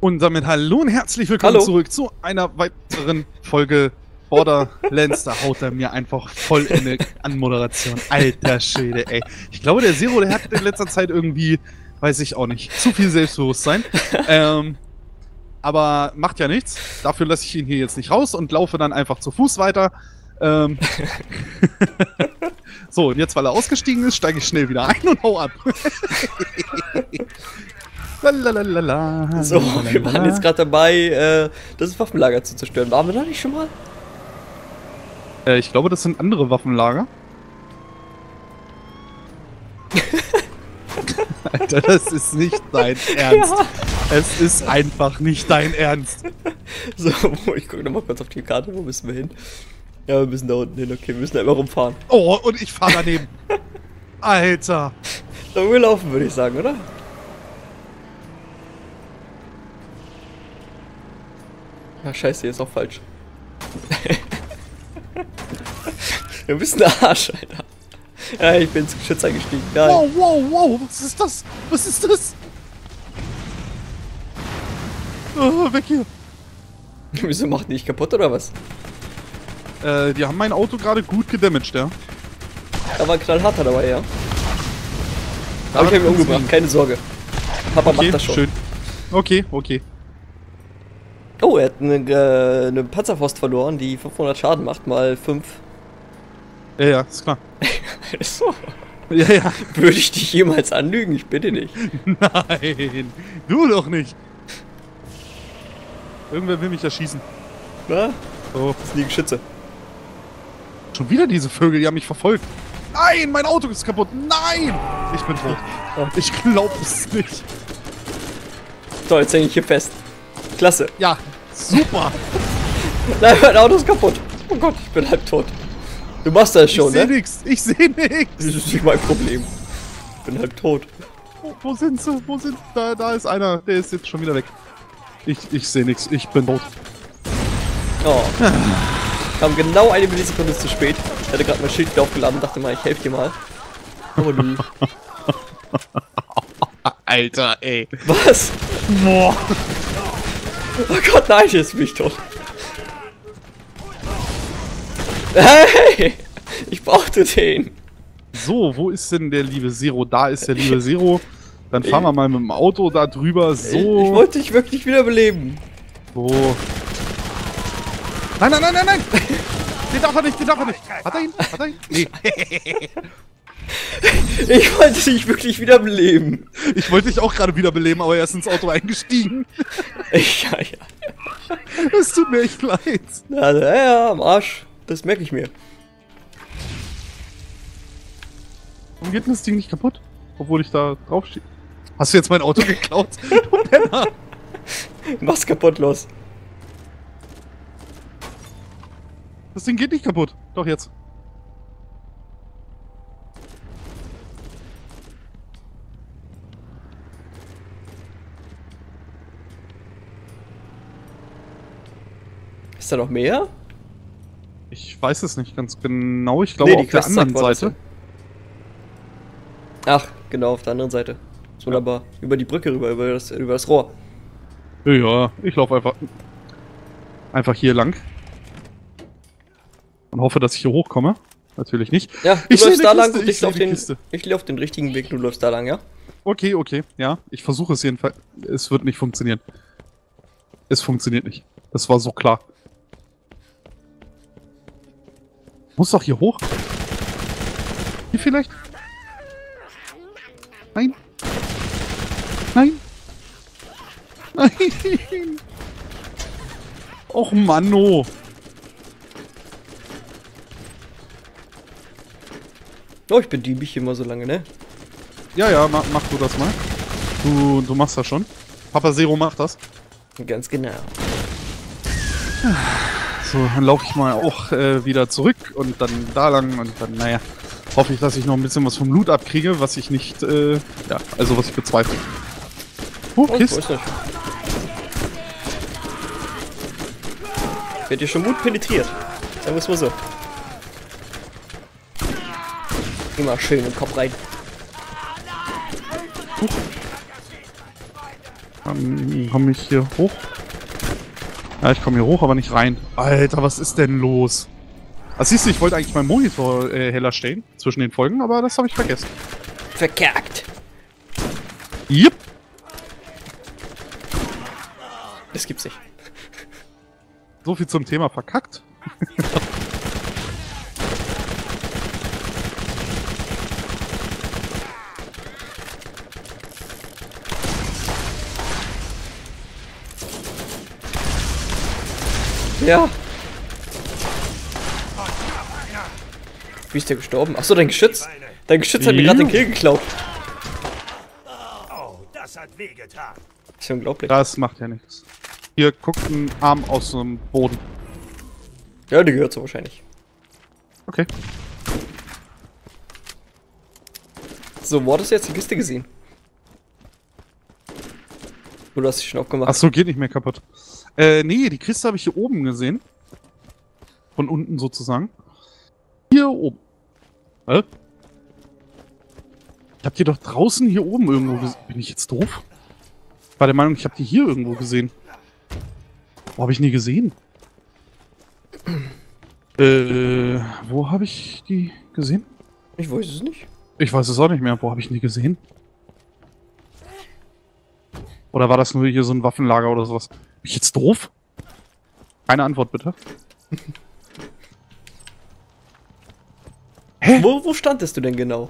Und damit hallo und herzlich willkommen Hallo. zurück zu einer weiteren Folge Borderlands. Da haut er mir einfach voll in eine Anmoderation. Alter Schwede, ey. Ich glaube, der Zero, der hat in letzter Zeit irgendwie, weiß ich auch nicht, zu viel Selbstbewusstsein. ähm, aber macht ja nichts. Dafür lasse ich ihn hier jetzt nicht raus und laufe dann einfach zu Fuß weiter. Ähm, so, und jetzt, weil er ausgestiegen ist, steige ich schnell wieder ein und hau ab. Lalalala, So, wir waren jetzt gerade dabei, äh, das Waffenlager zu zerstören. Waren wir da nicht schon mal? Äh, ich glaube, das sind andere Waffenlager. Alter, das ist nicht dein Ernst. Es ist einfach nicht dein Ernst. So, ich gucke nochmal kurz auf die Karte, wo müssen wir hin? Ja, wir müssen da unten hin, okay, wir müssen da immer rumfahren. Oh, und ich fahre daneben. Alter. So, wir laufen, würde ich sagen, oder? Ja, scheiße, hier ist auch falsch. wir müssen der Arsch, Alter. Ja, ich bin ins Geschütz eingestiegen. Nein. Wow, wow, wow. Was ist das? Was ist das? Oh, weg hier. Wieso macht die nicht kaputt oder was? Äh, die haben mein Auto gerade gut gedamaged, ja. Da war ein knallharter dabei, ja. Aber ich habe ihn umgebracht, keine Sorge. Papa Okay, macht das schon. schön. Okay, okay. Oh, er hat eine, äh, eine Panzerfaust verloren, die 500 Schaden macht, mal 5. Ja, ja, ist klar. So. Ja, ja. Würde ich dich jemals anlügen? Ich bitte nicht. Nein, du doch nicht. Irgendwer will mich erschießen. Na? Oh, Das sind die Geschütze. schon wieder diese Vögel, die haben mich verfolgt. Nein, mein Auto ist kaputt. Nein! Ich bin tot. Ich glaub es nicht. So, jetzt hänge ich hier fest. Klasse. Ja, super. Nein, mein Auto ist kaputt. Oh Gott, ich bin halb tot. Du machst das Ich schon, seh ne? nix. Ich seh Das nix. ist nicht mein Problem. Ich bin halb tot. Wo, wo sind sie? Wo sind da? Da ist einer. Der ist jetzt schon wieder weg. Ich, ich seh nix. Ich bin tot. Oh. Kam genau eine Millisekunde zu spät. Ich hatte gerade mein Schild wieder aufgeladen, dachte mal, ich helfe dir mal. Aber nö. Alter, ey. Was? Boah. Oh Gott, nein, jetzt bin ich tot. Hey! Ich brauchte den. So, wo ist denn der liebe Zero? Da ist der liebe Zero. Dann fahren wir mal mit dem Auto da drüber. So. ich wollte dich wirklich wiederbeleben. So. Nein, nein, nein, nein, nein! Den darf er nicht, den darf er nicht. Hat er ihn? Hat er ihn? Nee. Ich wollte dich wirklich wiederbeleben. Ich wollte dich auch gerade wieder beleben, aber er ist ins Auto eingestiegen. Ich, ja, ja. Es tut mir echt leid. Ja, ja, ja, am Arsch. Das merke ich mir. Warum geht denn das Ding nicht kaputt? Obwohl ich da drauf stehe. Hast du jetzt mein Auto geklaut? Du Penner. Mach's kaputt, los. Das Ding geht nicht kaputt. Doch jetzt. Ist da noch mehr? Ich weiß es nicht ganz genau. Ich glaube Nee, auf der anderen Seite. Ach, genau, auf der anderen Seite. Ist wunderbar. Über die Brücke rüber, über das, über das Rohr. Ja, ich laufe einfach einfach hier lang. Und hoffe, dass ich hier hochkomme. Natürlich nicht. Ja, du Ich läufst da lang Kiste, und ich ich den. Kiste. Ich laufe den richtigen Weg, du läufst da lang, ja? Okay, okay. Ja, ich versuche es jedenfalls. Es wird nicht funktionieren. Es funktioniert nicht. Das war so klar. Muss doch hier hoch. Hier vielleicht? Nein. Nein. Nein. Och Manno. Oh, ich bediene mich immer so lange, ne? Ja, ja, mach, mach du das mal. Du, du machst das schon. Papa Zero macht das. Ganz genau. So, dann laufe ich mal auch äh, wieder zurück und dann da lang und dann, naja, hoffe ich, dass ich noch ein bisschen was vom Loot abkriege, was ich nicht, äh, ja, also was ich bezweifle. Oh, Oh, wo das? Wird dir schon gut penetriert. Sagen wir es mal so. Immer schön im Kopf rein. Dann komme ich hier hoch. Ja, ich komme hier hoch, aber nicht rein. Alter, was ist denn los? Was siehst du, ich wollte eigentlich meinen Monitor äh, heller stellen zwischen den Folgen, aber das habe ich vergessen. Verkackt. Yep. Das gibt's nicht. So viel zum Thema verkackt. Ja. Wie ist der gestorben? Achso, dein Geschütz. Dein Geschütz hat mir gerade den Kill geklaut. Oh, das hat wehgetan. Das ist ja unglaublich. Das macht ja nichts. Hier guckt ein Arm aus dem Boden. Ja, der gehört so wahrscheinlich. Okay. So, wo hattest du jetzt die Kiste gesehen? Du hast sie schon aufgemacht. Ach so, geht nicht mehr kaputt. Äh, nee, die Kiste habe ich hier oben gesehen. Von unten sozusagen. Hier oben. Hä? Ich hab die doch draußen hier oben irgendwo gesehen. Bin ich jetzt doof? Ich war der Meinung, ich habe die hier irgendwo gesehen. Wo habe ich die gesehen? Äh, wo habe ich die gesehen? Ich weiß es nicht. Ich weiß es auch nicht mehr. Wo habe ich die gesehen? Oder war das nur hier so ein Waffenlager oder sowas? Bin ich jetzt doof? Keine Antwort bitte. Hä? Wo, wo standest du denn genau?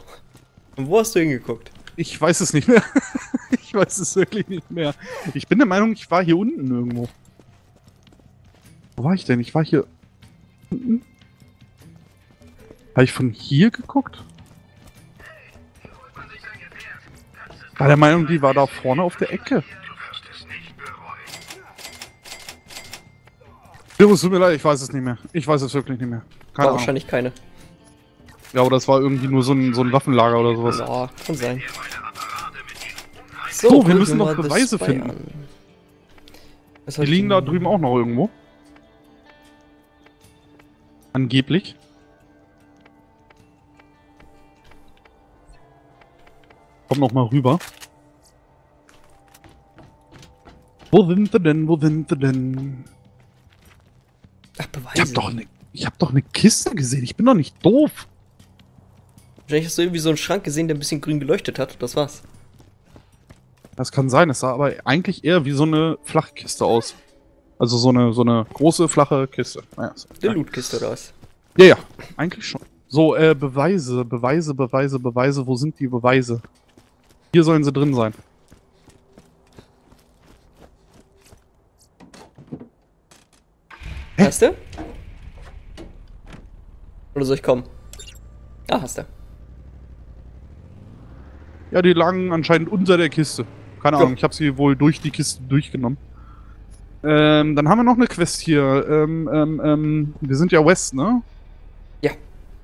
Und wo hast du hingeguckt? Ich weiß es nicht mehr. ich weiß es wirklich nicht mehr. Ich bin der Meinung, ich war hier unten irgendwo. Wo war ich denn? Ich war hier unten. Habe ich von hier geguckt? War der Meinung, die war da vorne auf der Ecke. Es tut mir leid, ich weiß es nicht mehr. Ich weiß es wirklich nicht mehr. Keine War Ahnung. wahrscheinlich keine. Ja, oder das war irgendwie nur so ein, so ein Waffenlager oder sowas. Ja, kann sein. So, wir gucken müssen noch Beweise finden. Die liegen da drüben auch noch irgendwo. Angeblich. Komm noch mal rüber. Wo sind sie denn? Wo sind sie denn? Ach, Beweise. Ich hab doch ne, ich hab doch eine Kiste gesehen. Ich bin doch nicht doof. Wahrscheinlich hast du irgendwie so einen Schrank gesehen, der ein bisschen grün geleuchtet hat. Das war's. Das kann sein. Es sah aber eigentlich eher wie so eine flache Kiste aus. Also so eine so eine große flache Kiste. Naja. Die Lootkiste oder was? Ja, ja, eigentlich schon. So, äh, Beweise, Beweise, Beweise, Beweise. Wo sind die Beweise? Hier sollen sie drin sein. Hä? Hast du? Oder soll ich kommen? Ah, hast du. Ja, die lagen anscheinend unter der Kiste. Keine Ja. Ahnung, ich habe sie wohl durch die Kiste durchgenommen. Ähm, dann haben wir noch eine Quest hier. Ähm, ähm, ähm, wir sind ja West, ne? Ja.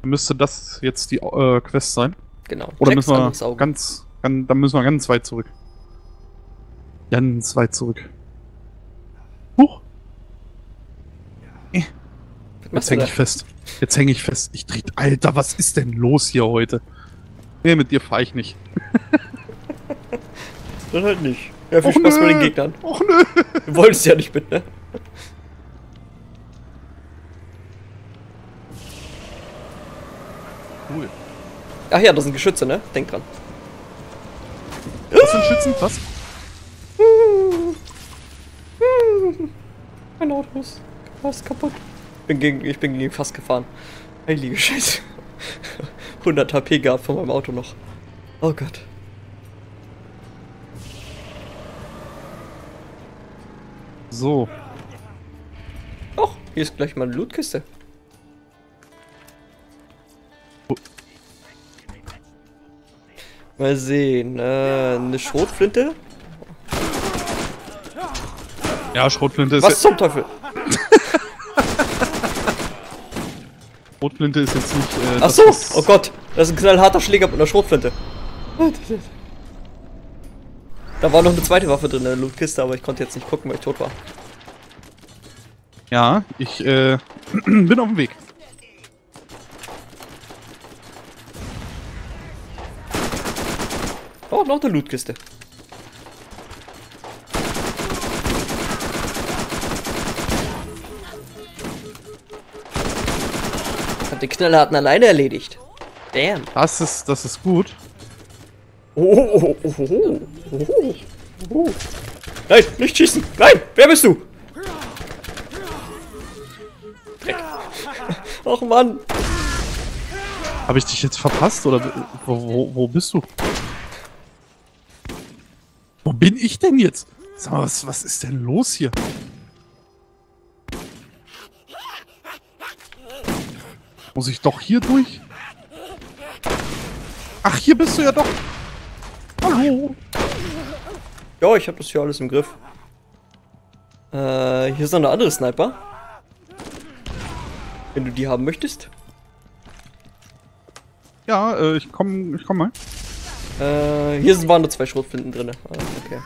Müsste das jetzt die äh, Quest sein? Genau. Oder Jacks müssen wir ganz, ganz, dann müssen wir ganz weit zurück. Ganz weit zurück. Huch, Was jetzt hänge ich fest. Jetzt hänge ich fest. Ich dreht. Alter, was ist denn los hier heute? Nee, mit dir fahre ich nicht. Dann halt nicht. Ja, viel Och, Spaß bei nö. den Gegnern. Och nö. Du wolltest ja nicht mit, ne? Cool. Ach ja, das sind Geschütze, ne? Denk dran. Was sind Schützen? Was? Mein Auto ist fast kaputt. Bin gegen, ich bin gegen fast gefahren. Heilige Scheiße. 100 HP gehabt von meinem Auto noch. Oh Gott. So. Och, hier ist gleich mal eine Lootkiste. Mal sehen. Äh, eine Schrotflinte? Ja, Schrotflinte ist, Was zum Teufel? Schrotflinte ist jetzt nicht. Äh, Ach so, oh Gott. Das ist ein knallharter Schläger mit einer Schrotflinte. Da war noch eine zweite Waffe drin in der Lootkiste, aber ich konnte jetzt nicht gucken, weil ich tot war. Ja, ich äh, bin auf dem Weg. habe noch eine Lootkiste. Hat die Knaller hatten alleine erledigt. Damn. Das ist, das ist gut. Oh, oh, oh, oh, oh, Nein, nicht schießen. Nein, wer bist du? Dreck. Ach Mann. Habe ich dich jetzt verpasst oder wo, wo, wo bist du? Bin ich denn jetzt? Sag mal, was, was ist denn los hier? Muss ich doch hier durch? Ach, hier bist du ja doch. Hallo. Ja, ich habe das hier alles im Griff. Äh, hier ist noch eine andere Sniper. Wenn du die haben möchtest. Ja, äh, ich komm, ich komm mal. Äh, hier sind waren nur zwei Schrotflinten drin. Ah, okay.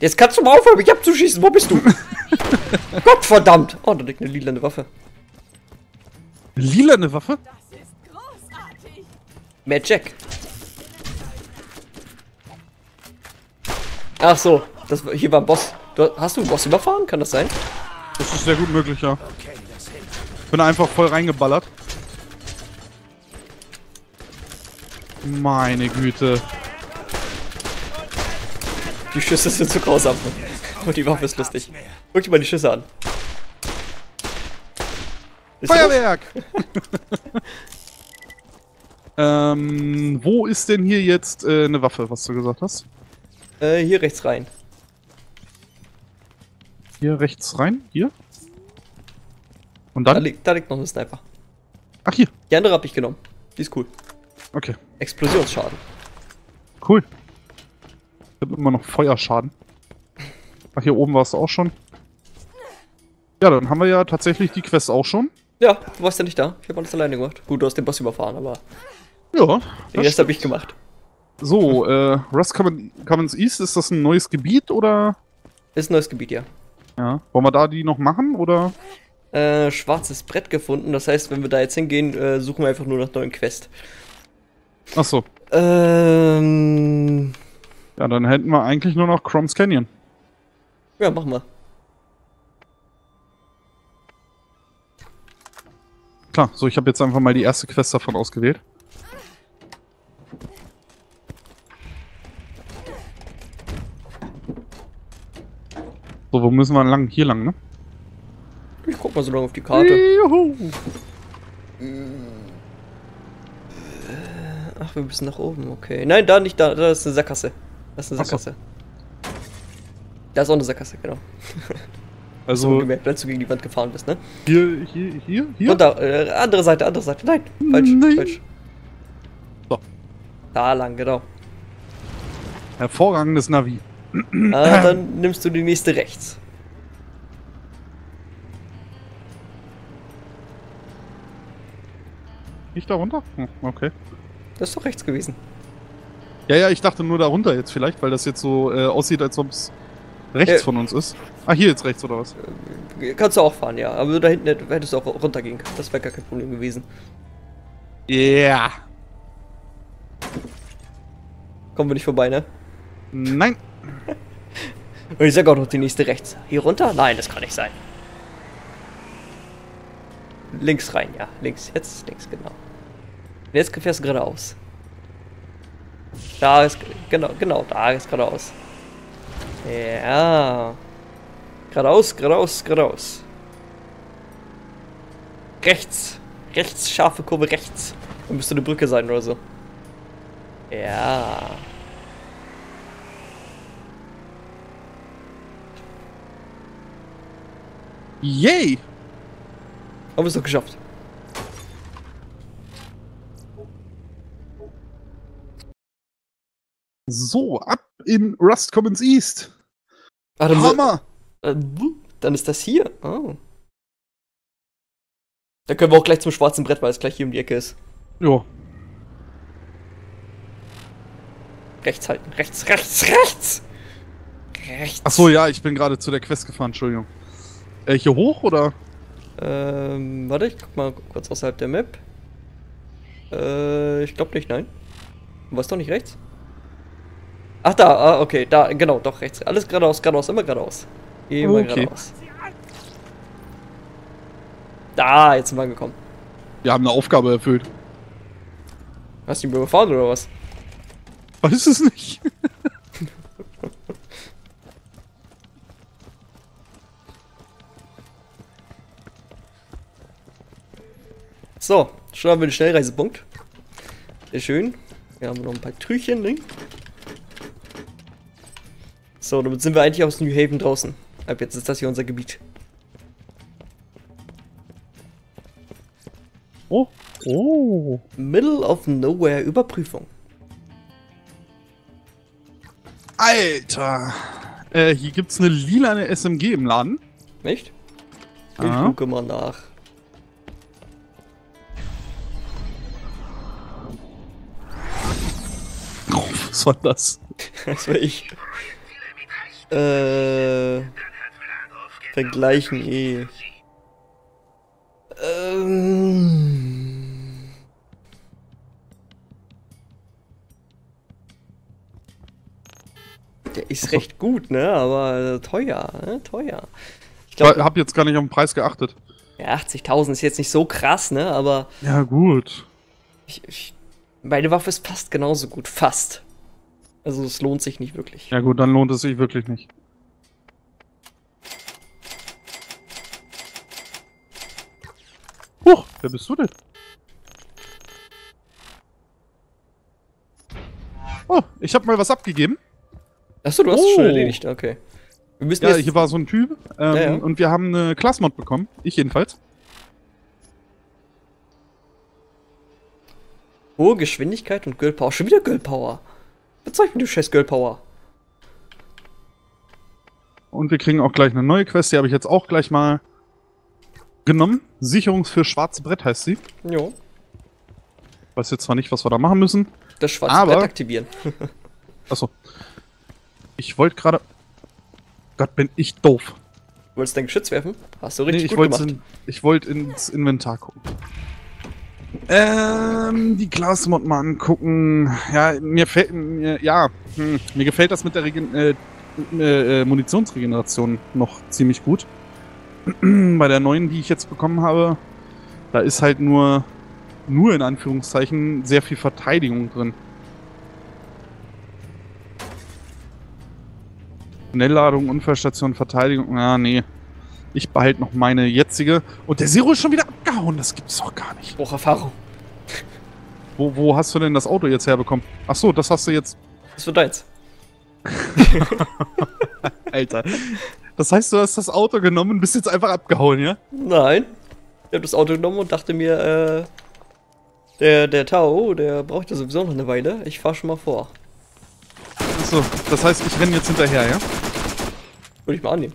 Jetzt kannst du mal aufhören, mich abzuschießen. Wo bist du? Gott verdammt. Oh, da liegt eine lilane Waffe. Lila eine Waffe? Das ist großartig. Jack. Ach so, das, hier war ein Boss. Du, hast du einen Boss überfahren? Kann das sein? Das ist sehr gut möglich, ja. Bin einfach voll reingeballert. Meine Güte. Die Schüsse sind zu grausam. Und die Waffe ist lustig. Guck dir mal die Schüsse an. Ist Feuerwerk! ähm, wo ist denn hier jetzt äh, eine Waffe, was du gesagt hast? Äh, hier rechts rein. Hier rechts rein? Hier? Und Da, dann? liegt, da liegt noch ein Sniper. Ach, hier. Die andere hab ich genommen. Die ist cool. Okay, Explosionsschaden. cool. Ich hab immer noch Feuerschaden. Ach, hier oben warst du auch schon. Ja, dann haben wir ja tatsächlich die Quest auch schon. Ja, du warst ja nicht da. Ich habe alles alleine gemacht. Gut, du hast den Boss überfahren, aber Ja. den das Rest habe ich gemacht. So, äh, Rust Common- Commons East, ist das ein neues Gebiet oder? Ist ein neues Gebiet, ja. Ja. Wollen wir da die noch machen oder? Äh, schwarzes Brett gefunden. Das heißt, wenn wir da jetzt hingehen, äh, suchen wir einfach nur nach neuen Quest. Achso. Ähm. Ja, dann hätten wir eigentlich nur noch Chroms Canyon. Ja, machen wir. Klar, so ich habe jetzt einfach mal die erste Quest davon ausgewählt. So, wo müssen wir lang? Hier lang, ne? Ich guck mal so lange auf die Karte. Juhu. Ach, wir müssen nach oben, okay. Nein, da nicht, da, da ist eine Sackgasse. Das ist eine Ach so. Sackgasse. Da ist auch eine Sackgasse, genau. So Also gemerkt, als du gegen die Wand gefahren bist, ne? hier, hier, hier, hier. Und da, äh, andere Seite, andere Seite. Nein, falsch, Nein. falsch. So. Da lang, genau. Hervorragendes Navi. Ah, dann nimmst du die nächste rechts. Ich da runter? Hm, okay. Das ist doch rechts gewesen. Ja, ja, ich dachte nur da runter jetzt vielleicht, weil das jetzt so äh, aussieht, als ob es rechts Äh. von uns ist. Ah, hier jetzt rechts oder was? Kannst du auch fahren, ja. Aber da hinten hätt- hättest du auch runtergehen können. Das wäre gar kein Problem gewesen. Ja. Kommen wir nicht vorbei, ne? Nein. Und ich sag auch noch die nächste rechts. Hier runter? Nein, das kann nicht sein. Links rein, ja. Links. Jetzt links, genau. Und jetzt fährst du geradeaus. Da ist, genau, genau, da ist geradeaus. Ja. Geradeaus, geradeaus, geradeaus. Rechts. Rechts, scharfe Kurve rechts. Dann müsste eine Brücke sein oder so. Ja. Yay! Haben wir es doch geschafft. So, ab in Rust Commons East. Ah, dann, Hammer! Äh, dann ist das hier. Oh. Dann können wir auch gleich zum schwarzen Brett, weil es gleich hier um die Ecke ist. Jo. Rechts halten. Rechts, rechts, rechts! Rechts. Achso, ja, ich bin gerade zu der Quest gefahren, Entschuldigung. Äh, hier hoch oder? Ähm, warte, ich guck mal kurz außerhalb der Map. Äh, ich glaube nicht, nein. War es doch nicht rechts? Ach, da, ah, okay, da, genau, doch rechts. Alles geradeaus, geradeaus, immer geradeaus. Immer Okay. geradeaus. Da, jetzt sind wir angekommen. Wir haben eine Aufgabe erfüllt. Hast du ihn überfahren oder was? Weiß es nicht. So, schon haben wir den Schnellreisepunkt. Sehr schön. Hier haben wir noch ein paar Trüchen, ne? So, damit sind wir eigentlich aus New Haven draußen. Ab jetzt ist das hier unser Gebiet. Oh. Oh. Middle of Nowhere Überprüfung. Alter. Äh, hier gibt's eine lilane SMG im Laden. Nicht? Ich Ah. gucke mal nach. Oh, was war das? Das war ich. Äh. Vergleichen eh. Ähm. Der ist recht gut, ne? Aber äh, teuer, ne? Teuer. Ich glaube, hab jetzt gar nicht auf den Preis geachtet. ja, 80.000 ist jetzt nicht so krass, ne? Aber Ja, gut. ich, ich, meine Waffe ist fast genauso gut. Fast. Also es lohnt sich nicht wirklich. Ja, gut, dann lohnt es sich wirklich nicht. Huch, wer bist du denn? Oh, ich habe mal was abgegeben. Achso, du hast es Oh. schon erledigt, okay. Wir müssen Ja, hier war so ein Typ ähm, Ja, ja. und wir haben eine Classmod bekommen. Ich jedenfalls. Hohe Geschwindigkeit und Girl Power. Schon wieder Girl Power. Bezeichnen du scheiß Girl Power. Und wir kriegen auch gleich eine neue Quest. Die habe ich jetzt auch gleich mal genommen. Sicherungs für schwarze Brett heißt sie. Jo. Weiß jetzt zwar nicht, was wir da machen müssen. Das schwarze Aber- Brett aktivieren. Achso. Ich wollte gerade. Gott, bin ich doof. Du wolltest dein Geschütz werfen? Hast du Nee, richtig ich gut wollte gemacht. in, ich wollt ins Inventar gucken. Ähm, die Classmod mal angucken. Ja, mir fällt mir, ja, hm, mir gefällt das mit der Regen, äh, äh, äh, Munitionsregeneration noch ziemlich gut. Bei der neuen, die ich jetzt bekommen habe, da ist halt nur, nur in Anführungszeichen, sehr viel Verteidigung drin. Schnellladung, Unfallstation, Verteidigung, ja, nee. Ich behalte noch meine jetzige. Und der Zero ist schon wieder abgehauen. Das gibt's doch gar nicht. Brauch Erfahrung. Wo, wo hast du denn das Auto jetzt herbekommen? Ach so, das hast du jetzt. Das wird deins. Alter. Das heißt, du hast das Auto genommen und bist jetzt einfach abgehauen, ja? Nein. Ich habe das Auto genommen und dachte mir, äh, der, der Tao, der braucht ja sowieso noch eine Weile. Ich fahr schon mal vor. Achso, das heißt, ich renne jetzt hinterher, ja? Würde ich mal annehmen.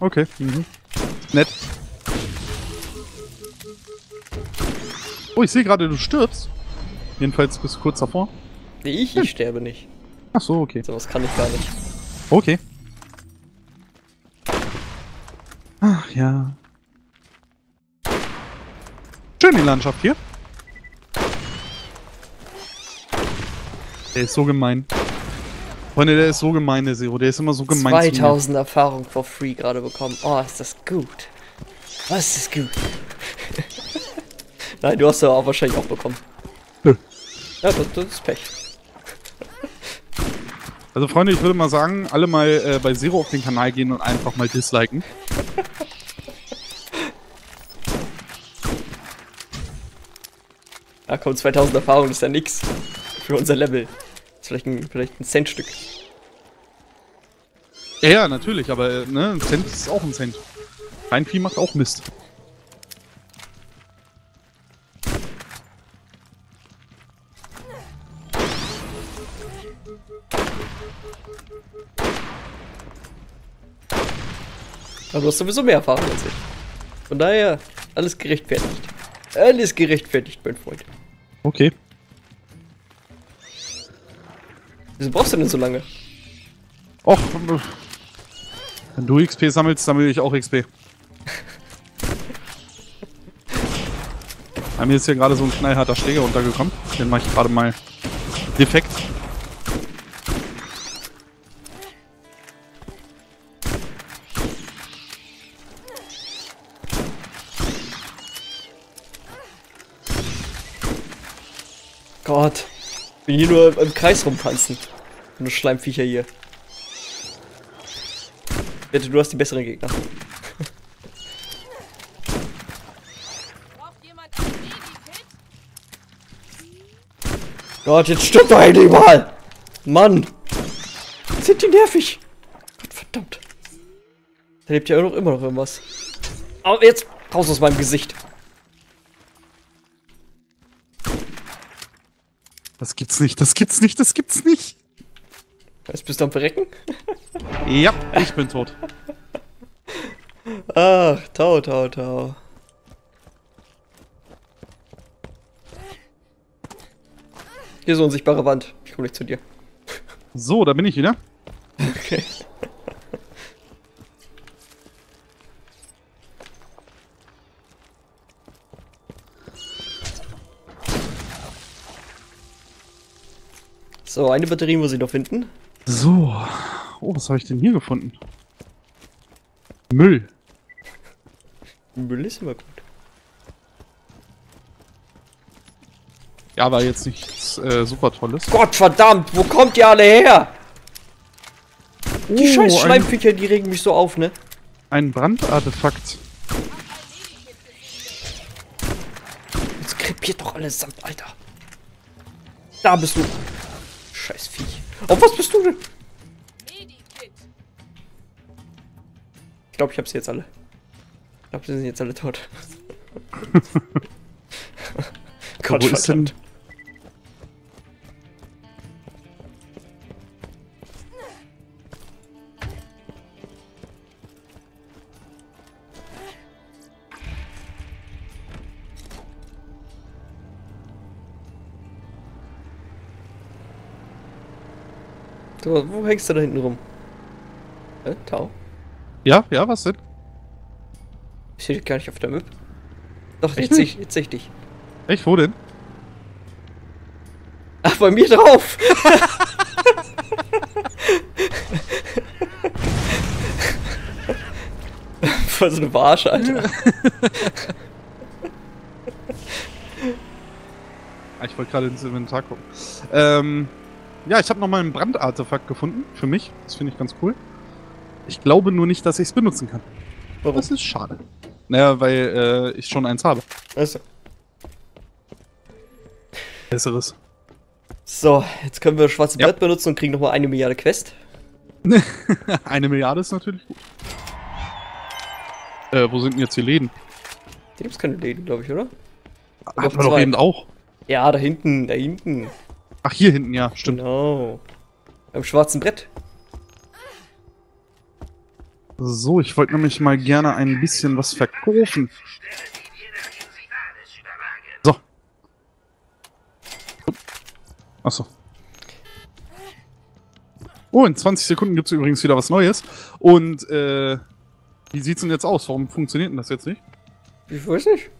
Okay. Mhm. Nett. Oh, ich sehe gerade, du stirbst. Jedenfalls bist du kurz davor. Nee, ich, ich sterbe nicht. Ach so, okay. Sowas kann ich gar nicht. Okay. Ach ja. Schön die Landschaft hier. Der ist so gemein. Freunde, der ist so gemein, der Zero. Der ist immer so gemein. zu mir. 2000 Erfahrung for free gerade bekommen. Oh, ist das gut. Was ist gut? Nein, du hast ja auch wahrscheinlich auch bekommen. Nö. Ja, das, das ist Pech. Also Freunde, ich würde mal sagen, alle mal äh, bei Zero auf den Kanal gehen und einfach mal disliken. Ja, komm, 2000 Erfahrung ist ja nix. Für unser Level. ist vielleicht ein, vielleicht ein Centstück. Ja, ja, natürlich, aber äh, ne, ein Cent ist auch ein Cent. Kein Vieh macht auch Mist. Aber du hast sowieso mehr Erfahrung als ich. Von daher, alles gerechtfertigt. Alles gerechtfertigt, mein Freund. Okay. Wieso brauchst du denn so lange? Och, wenn du XP sammelst, sammle ich auch XP. Bei mir ist hier gerade so ein knallharter Schläger runtergekommen. Den mache ich gerade mal defekt. Bin hier nur im Kreis rumtanzen. Das Schleimviecher hier. Wette, du hast die besseren Gegner. Gott, jetzt stirbt doch endlich mal! Mann! Sind die nervig? Gott verdammt. Da lebt ja auch noch immer noch irgendwas. Aber jetzt raus aus meinem Gesicht. Das gibt's nicht, das gibt's nicht, das gibt's nicht. Jetzt bist du am Verrecken? Ja, ich bin tot. Ach, Tau, Tau, Tau. Hier ist eine unsichtbare Wand. Ich komme nicht zu dir. So, da bin ich wieder. Okay. So, eine Batterie muss ich noch finden. So. Oh, was habe ich denn hier gefunden? Müll. Müll ist immer gut. Ja, war jetzt nichts äh, super Tolles. Gott verdammt, wo kommt ihr alle her? Die Oh, scheiß ein, Schleimviecher, die regen mich so auf, ne? ein Brandartefakt. Jetzt krepiert doch allesamt, Alter. Da bist du. Scheiß Viech. Oh, was bist du denn? Ich glaube, ich hab sie jetzt alle. Ich glaube, sie sind jetzt alle tot. Gott Wo ist denn- So, wo hängst du da hinten rum? Äh, Tau? Ja, ja, was denn? Ich sehe dich gar nicht auf der Map. Doch, Echt jetzt sehe ich, jetzt seh ich dich. Echt, wo denn? Ach, bei mir drauf! Voll so eine Verarsche, Alter. Ah, ich wollte gerade ins Inventar gucken. Ähm, ja, ich habe nochmal ein Brandartefakt gefunden. Für mich. Das finde ich ganz cool. Ich glaube nur nicht, dass ich es benutzen kann. Warum? Das ist schade. Naja, weil äh, ich schon eins habe. Also. Besseres. So, jetzt können wir schwarze Ja. Brett benutzen und kriegen nochmal eine Milliarde Quest. Eine Milliarde ist natürlich gut. Äh, wo sind denn jetzt die Läden? Hier gibt's keine Läden, glaube ich, oder? Haben wir doch eben auch. Ja, da hinten, da hinten. Ach, hier hinten, ja, stimmt. Genau. Beim schwarzen Brett. So, ich wollte nämlich mal gerne ein bisschen was verkaufen. So. Achso. Oh, in 20 Sekunden gibt es übrigens wieder was Neues. Und, äh, wie sieht's denn jetzt aus? Warum funktioniert denn das jetzt nicht? Ich weiß nicht.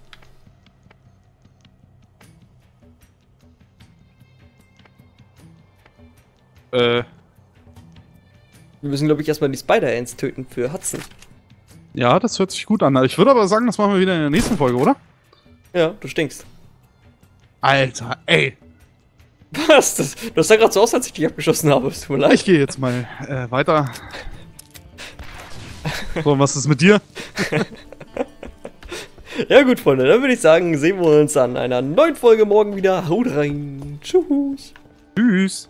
Äh, Wir müssen, glaube ich, erstmal die Spider-Ants töten für Hudson. ja, das hört sich gut an. Ich würde aber sagen, das machen wir wieder in der nächsten Folge, oder? Ja, du stinkst. Alter, ey. Was? Das, du hast ja gerade so aus, als ich dich abgeschossen habe. Es tut mir leid. Ich gehe jetzt mal äh, weiter. So, was ist mit dir? Ja gut, Freunde, dann würde ich sagen, sehen wir uns an einer neuen Folge morgen wieder. Haut rein. Tschüss. Tschüss.